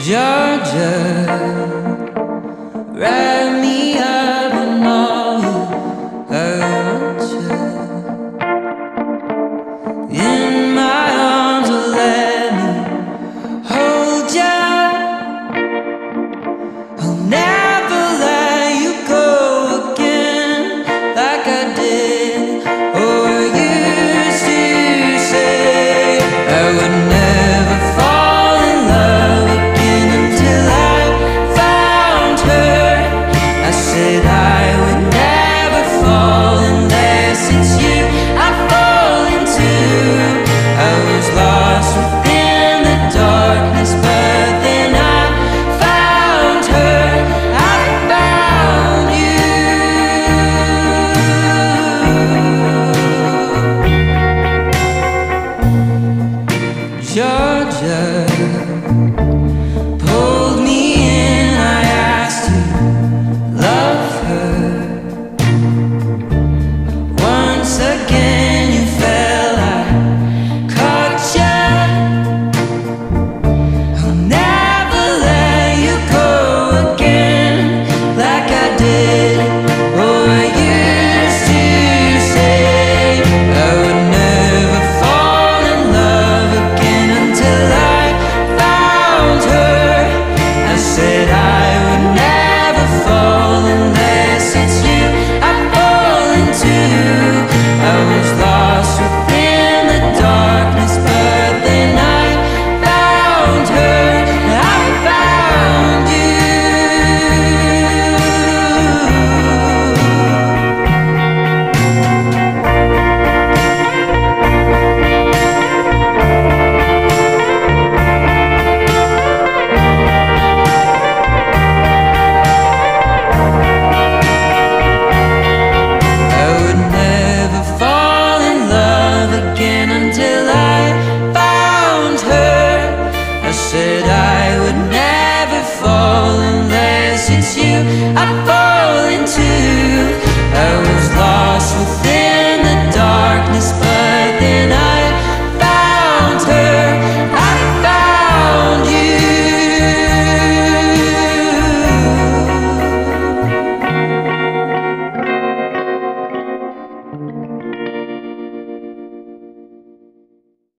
Georgia. Right I would never fall unless it's you. I